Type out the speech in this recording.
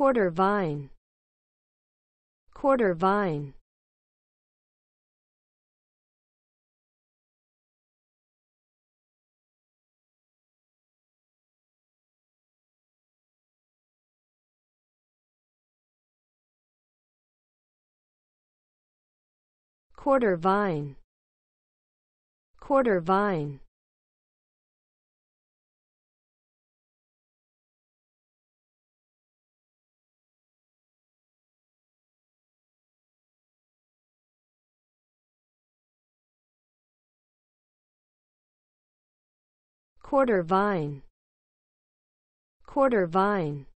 quarter vine. Quarter vine. Quarter vine. Quarter vine quarter vine. Quarter vine